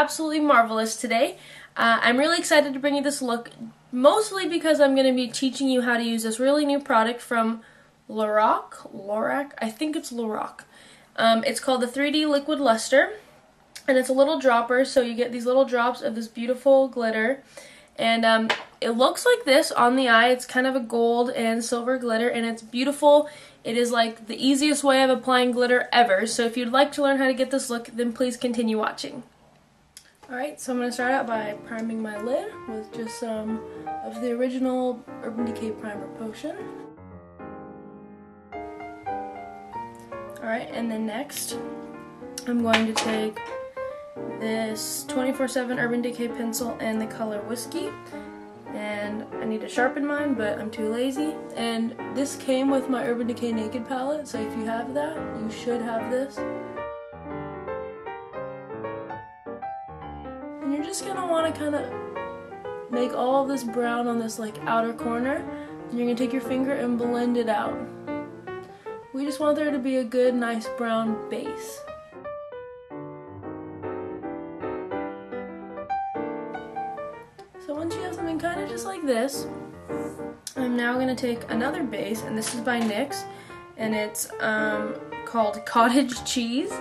absolutely marvelous today. Uh, I'm really excited to bring you this look, mostly because I'm going to be teaching you how to use this really new product from Lorac. Lorac? I think it's Lorac. Um, it's called the 3D Liquid Lustre, and it's a little dropper, so you get these little drops of this beautiful glitter. And um, it looks like this on the eye. It's kind of a gold and silver glitter, and it's beautiful. It is like the easiest way of applying glitter ever, so if you'd like to learn how to get this look, then please continue watching. Alright, so I'm going to start out by priming my lid with just some of the original Urban Decay Primer Potion. Alright, and then next, I'm going to take this 24-7 Urban Decay pencil and the color Whiskey and I need to sharpen mine, but I'm too lazy. And this came with my Urban Decay Naked palette, so if you have that, you should have this. Gonna kinda make all this brown on this like outer corner, and you're gonna take your finger and blend it out. We just want there to be a good, nice brown base. So once you have something kind of just like this, I'm now going to take another base, and this is by NYX, and it's um, called Cottage Cheese.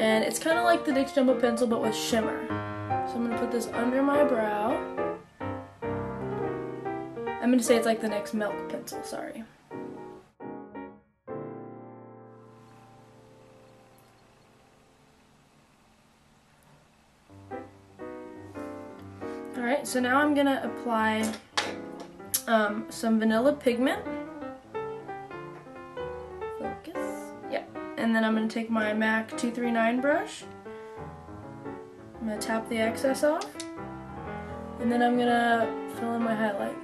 And it's kind of like the NYX Jumbo Pencil, but with shimmer. So I'm going to put this under my brow. I'm going to say it's like the NYX Milk Pencil, sorry. Alright, so now I'm going to apply um, some vanilla pigment. Then I'm going to take my MAC 239 brush. I'm going to tap the excess off. And then I'm going to fill in my highlight.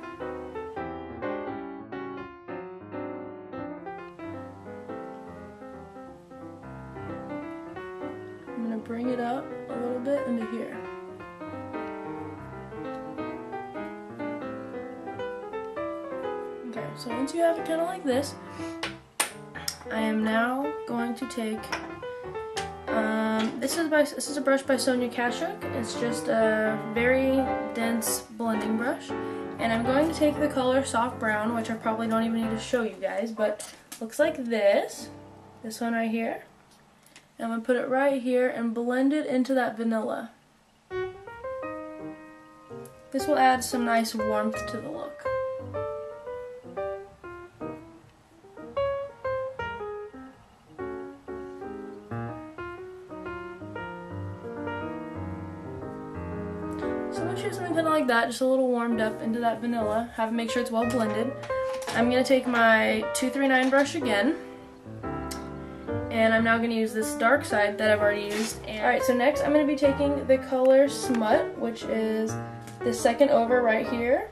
I'm going to bring it up a little bit into here. Okay, so once you have it kind of like this, I am now going to take, um, this is by this is a brush by Sonia Kashuk. It's just a very dense blending brush. And I'm going to take the color Soft Brown, which I probably don't even need to show you guys, but looks like this. This one right here. And I'm going to put it right here and blend it into that vanilla. This will add some nice warmth to the look. Like that, just a little warmed up into that vanilla, have make sure it's well blended. I'm going to take my 239 brush again, and I'm now going to use this dark side that I've already used. Alright, so next I'm going to be taking the color Smut, which is the second over right here.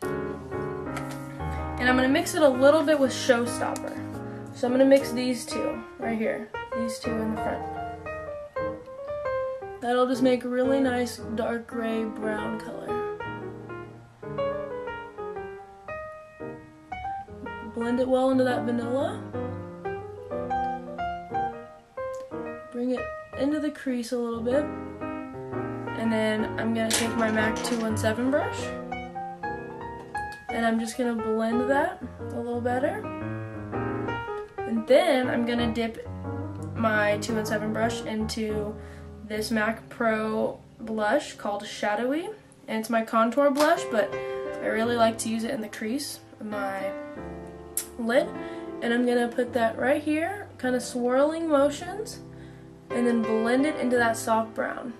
And I'm going to mix it a little bit with Showstopper. So I'm going to mix these two right here, these two in the front. That'll just make a really nice dark gray brown color. Blend it well into that vanilla. Bring it into the crease a little bit. And then I'm going to take my MAC 217 brush. And I'm just going to blend that a little better. And then I'm going to dip my 217 brush into this MAC Pro blush called Shadowy. And it's my contour blush, but I really like to use it in the crease of my lid. And I'm going to put that right here, kind of swirling motions, and then blend it into that soft brown.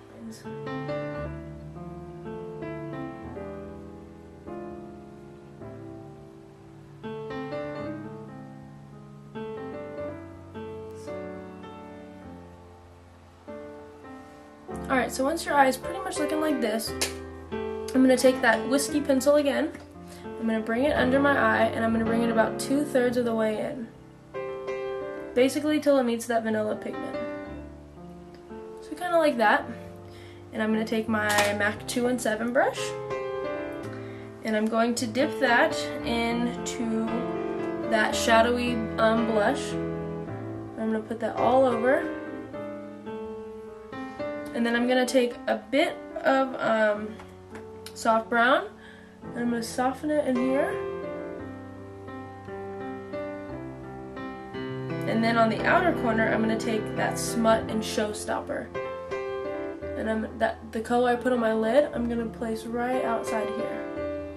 Alright, so once your eye is pretty much looking like this, I'm going to take that whiskey pencil again. I'm going to bring it under my eye and I'm going to bring it about two-thirds of the way in. Basically till it meets that vanilla pigment. So kind of like that. And I'm going to take my MAC 217 brush and I'm going to dip that into that shadowy um, blush. I'm going to put that all over And then I'm going to take a bit of um, soft brown. And I'm going to soften it in here. And then on the outer corner, I'm going to take that smut and showstopper. And I'm that the color I put on my lid, I'm going to place right outside here.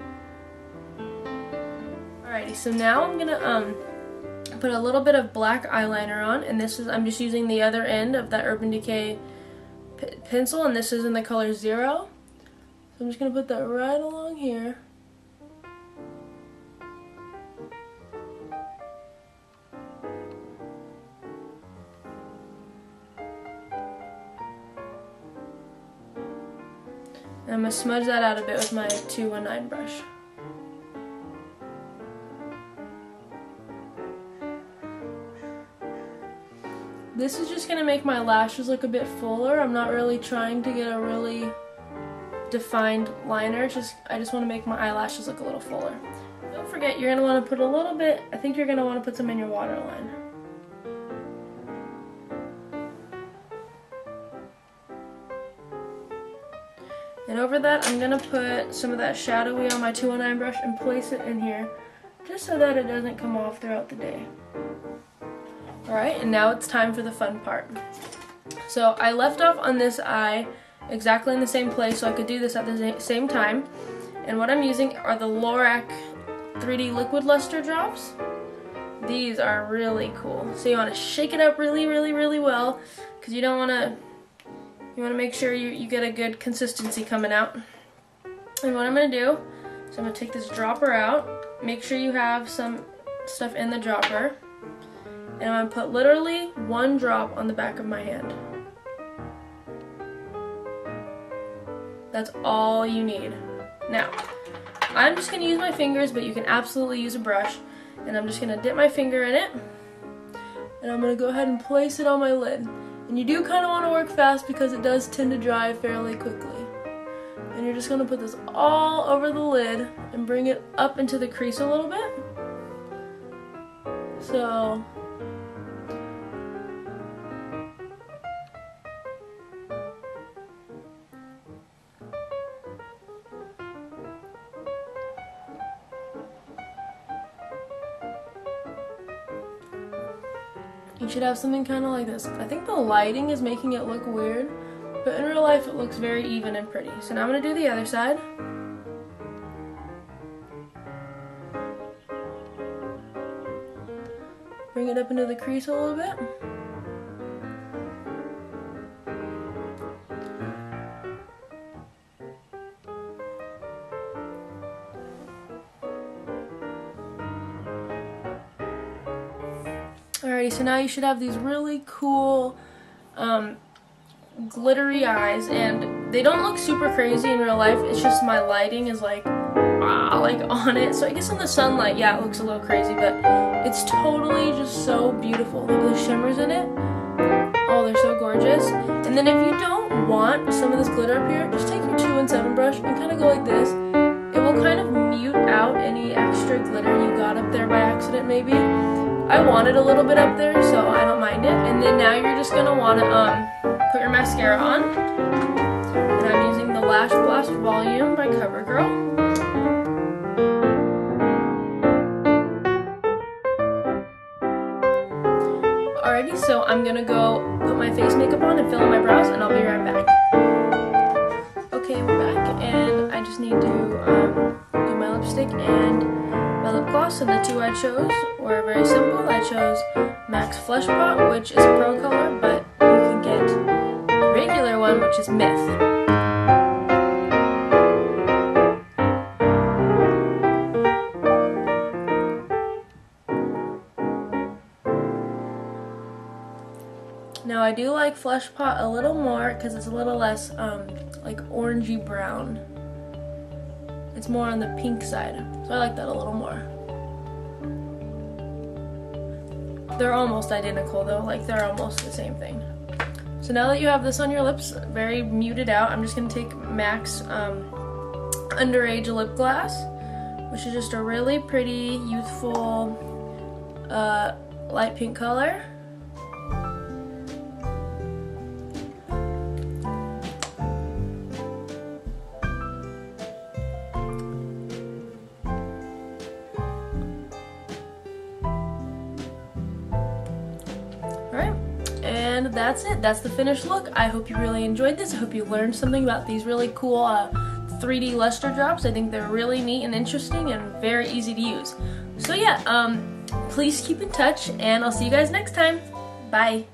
Alrighty, so now I'm going to um, put a little bit of black eyeliner on. And this is, I'm just using the other end of that Urban Decay pencil. And this is in the color Zero. So I'm just to put that right along here. I'm to smudge that out a bit with my 219 brush. This is just going to make my lashes look a bit fuller. I'm not really trying to get a really defined liner. Just I just want to make my eyelashes look a little fuller. Don't forget you're going to want to put a little bit, I think you're going to want to put some in your waterline. And over that, I'm going to put some of that shadowy on my 219 brush and place it in here just so that it doesn't come off throughout the day. Alright, and now it's time for the fun part. So I left off on this eye exactly in the same place so I could do this at the same time. And what I'm using are the Lorac 3D Liquid Lustre Drops. These are really cool. So you want to shake it up really, really, really well because you don't want to you want to make sure you, you get a good consistency coming out. And what I'm going to do is I'm going to take this dropper out. Make sure you have some stuff in the dropper. And I'm to put literally one drop on the back of my hand. That's all you need. Now, I'm just going to use my fingers, but you can absolutely use a brush. And I'm just going to dip my finger in it. And I'm going to go ahead and place it on my lid. And you do kind of want to work fast because it does tend to dry fairly quickly. And you're just going to put this all over the lid and bring it up into the crease a little bit. So You should have something kind of like this. I think the lighting is making it look weird, but in real life it looks very even and pretty. So now I'm going to do the other side. Bring it up into the crease a little bit. So now you should have these really cool um, glittery eyes, and they don't look super crazy in real life. It's just my lighting is like, ah, like on it. So I guess in the sunlight, yeah, it looks a little crazy, but it's totally just so beautiful. Look at the shimmers in it. Oh, they're so gorgeous. And then if you don't want some of this glitter up here, just take your 2 and 7 brush and kind of go like this. It will kind of mute out any extra glitter you got up there by accident maybe. I wanted a little bit up there, so I don't mind it. And then now you're just gonna wanna um, put your mascara on. And I'm using the Lash Blast Volume by CoverGirl. Alrighty, so I'm gonna go put my face makeup on and fill in my brows, and I'll be right back. Okay, we're back, and I just need to um, do my lipstick and lip gloss, and the two I chose were very simple. I chose MAC's Flesh Pot, which is pro color, but you can get the regular one, which is Myth. Now I do like Flesh Pot a little more because it's a little less um, like orangey brown. It's more on the pink side, so I like that a little more. They're almost identical though, like they're almost the same thing. So now that you have this on your lips, very muted out, I'm just going to take MAC's um, Underage Lip Glass, which is just a really pretty, youthful, uh, light pink color. That's it. That's the finished look. I hope you really enjoyed this. I hope you learned something about these really cool uh, 3D luster drops. I think they're really neat and interesting and very easy to use. So yeah, um, please keep in touch and I'll see you guys next time. Bye.